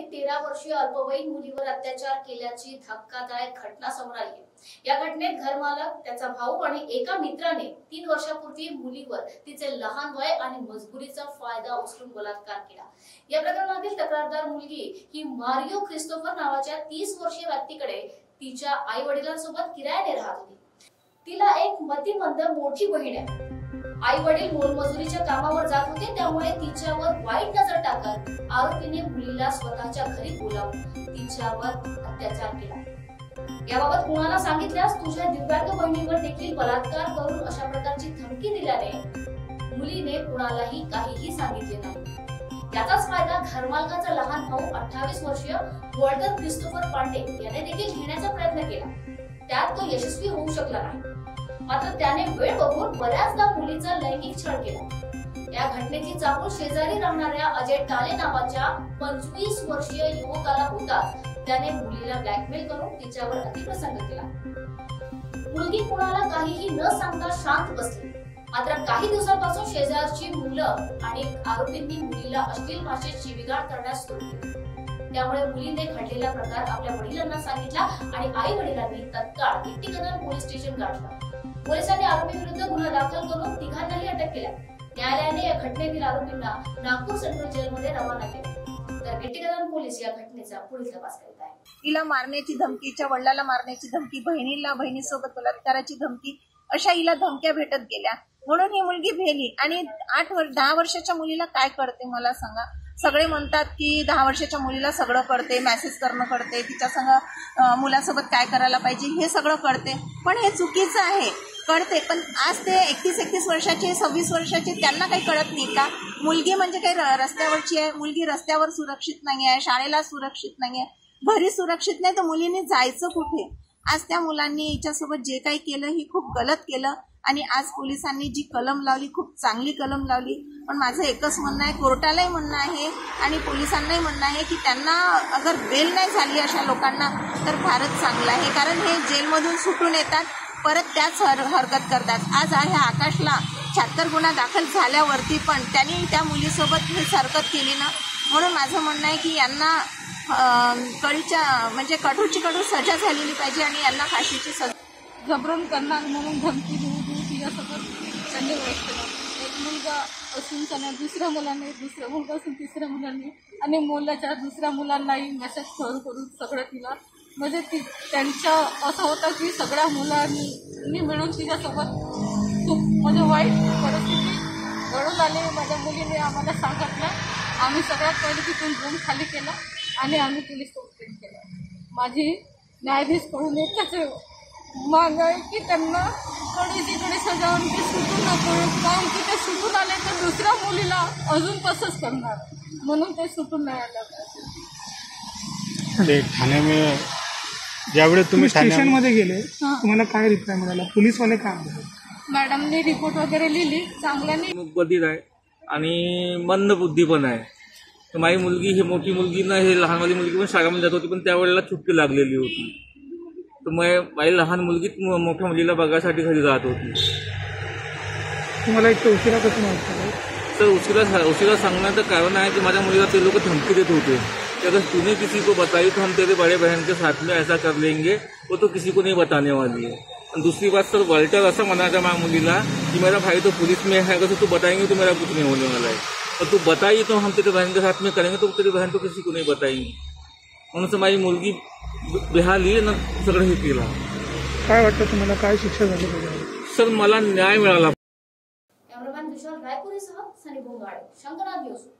नागपुरातील तेरा वर्षीय अल्पवयीन मुलीवर अत्याचार केल्याची धक्कादायक घटना समोर आली या घटनेत घरमालक त्याचा भाऊ आणि एका मित्राने तीन वर्षापूर्वी मुलीवर तिचे लहान वय आणि मजबुरीचा फायदा उचलून बलात्कार केला. या प्रकरणातील तक्रारदार मुलगी ही मारियो ख्रिस्तोफर नावाच्या तीस वर्षीय व्यक्तीकडे तिच्या आई वडिलांसोबत किरायाने राहत होती. तिला एक मतिमंद मोठी बहीण आहे. आई वडील मोलमजुरीच्या कामावर जात होते त्यामुळे तिच्यावर वाईट नजर टाकत आरोपीने मुलीला स्वतःच्या घरी बोलावून तिच्यावर अत्याचार केला. याबाबत कुणाला सांगितल्यास तुझ्या दिव्यांग बहिणीवर देखील बलात्कार करून अशा प्रकारची धमकी दिल्याने मुलीने कुणालाही काहीही सांगितले नाही. याचाच फायदा घरमालकाचा लहान भाऊ अठ्ठावीस वर्षीय वॉल्टर क्रिस्टोफर पांडे याने देखील घेण्याचा प्रयत्न केला. त्यात तो यशस्वी होऊ शकला नाही. मात्र त्याने वेळ बघून बऱ्याचदा मुलीचा लैंगिक छळ केला. या घटनेची चाकूर शेजारी राहणाऱ्या अजय टाले नावाच्या पंचवीस वर्षीय युवकाला होताच त्याने मुलीला ब्लॅकमेल करून तिच्यावर अतिप्रसंग केला. मुलगी कुणाला काहीही न सांगता शांत बसली. मात्र काही दिवसांपासून शेजारची मुलं आणि आरोपींनी मुलीला अश्लील भाषेत शिविगाळ करण्यास सुरू केली. त्यामुळे मुलीने घडलेला प्रकार आपल्या वडिलांना सांगितला आणि आई वडिलांनी तत्काळ गिट्टीकदर पोलीस स्टेशन गाठलं पोलिसांनी आरोपी विरुद्ध गुन्हा दाखल करून तिघांनाही अटक केल्या. न्यायालयाने या घटनेतील आरोपींना नागपूर सेंट्रल जेलमध्ये रवाना केले. तर गिट्टीकदर पोलीस या घटनेचा पुढील तपास करीत आहे तिला मारण्याची धमकीच्या वडिलाला मारण्याची धमकी बहिणीला बहिणीसोबत बलात्काराची धमकी अशा हिला धमक्या भेटत गेल्या. म्हणून ही मुलगी भेली. आणि आठ वर्ष दहा वर्षाच्या मुलीला काय करते मला सांगा? सगळे म्हणतात की दहा वर्षाच्या मुलीला सगळं कळते मेसेज करणं कळते तिच्या संग मुलासोबत काय करायला पाहिजे हे सगळं कळते. पण हे चुकीचं आहे. कळते. पण आज ते एकतीस एकतीस वर्षाचे सव्वीस वर्षाचे त्यांना काही कळत नाही का? मुलगी म्हणजे काही र- रस्त्यावरची आहे. मुलगी रस्त्यावर सुरक्षित नाही आहे शाळेला सुरक्षित नाही आहे. घरी सुरक्षित नाही तर मुलीने जायचं कुठे? आज त्या मुलांनी हिच्यासोबत जे काही केलं हे खूप गलत केलं. आणि आज पोलिसांनी जी कलम लावली खूप चांगली कलम लावली पण माझं एकच म्हणणं आहे कोर्टालाही म्हणणं आहे आणि पोलिसांनाही म्हणणं आहे की त्यांना अगर बेल नाही झाली अशा लोकांना तर फारच चांगलं आहे. कारण हे जेलमधून सुटून येतात परत त्याच हर हरकत करतात. आज ह्या आकाशला शहात्तर गुन्हा दाखल झाल्यावरती पण त्यांनी त्या मुलीसोबत हीच हरकत केली ना? म्हणून माझं म्हणणं आहे की यांना कळीच्या म्हणजे कठोरची कठोर सजा झालेली पाहिजे आणि यांना फाशीची सजा घबरून करणार म्हणून धमकी देऊ देऊ तिच्यासोबत त्यांनी वाईट मुलगा असून त्यांना दुसऱ्या मुलाने दुसऱ्या मुलगा असून तिसऱ्या मुलांनी आणि मुलाच्या दुसऱ्या मुलांनाही मेसेज करून करून सगळं तिला म्हणजे ती त्यांच्या असं होतं की सगळ्या मुलांनी मिळून तिच्यासोबत खूप म्हणजे वाईट परिस्थिती घडून आली. माझ्या मुलीने आम्हाला सांगितलं. आम्ही सगळ्यात पहिले तिथून रूम खाली केला आणि आम्ही पोलीस कंप्लेंट केलं. माझी न्यायाधीशकडून एकच माग आहे की त्यांना कडे तिकडे सजावून ते सुटून नको कारण की ते सुटून आले तर दुसऱ्या मुलीला अजून तसंच करणार. म्हणून ते सुटून नाही आलं. ते ठाण्यामध्ये ज्यावेळेस तुम्ही स्टेशनमध्ये गेले. तुम्हाला काय रिप्लाय मिळाला? पोलीसवाले काय? मॅडमने रिपोर्ट वगैरे लिहिली. चांगल्याने आहे. आणि मंद बुद्धी पण आहे. तर माझी मुलगी ही मोठी मुलगी ना हे लहानवाली मुलगी पण शाळेमध्ये जात होती पण त्यावेळेला छुट्टी लागलेली होती. तर मग माझी लहान मुलगी मोठ्या मुलीला बघायसाठी घरी जात होती. तुम्हाला तर उशिरा कसं माहित तर उशिरा उशिरा सांगण्याचं कारण आहे की माझ्या मुलीला ते लोक धमकी देत होते. कि अगर तूने किसी को बताई तो हम तेरे बड़े बहन के साथ में ऐसा कर लेंगे वो तो किसी को नहीं बताने वाली है। और दूसरी बात सर वाल्टर ऐसा मनाता माझ्या मुलीला कि मेरा भाई तो पुलिस में है अगर तू बताएँगे तो मेरा कुछ नहीं होने वाला है। और तू बताई तो हम तेरे बहन के साथ में करेंगे तो तेरी बहन तो किसी को नहीं बताएँगे। म्हणून माझी मुलगी बेहाली आणि सगळं हे केलं काय वाटतं तुम्हाला? काय शिक्षा झाली सर मला न्याय मिळाला सनी बोंगाडे शंकरनाथ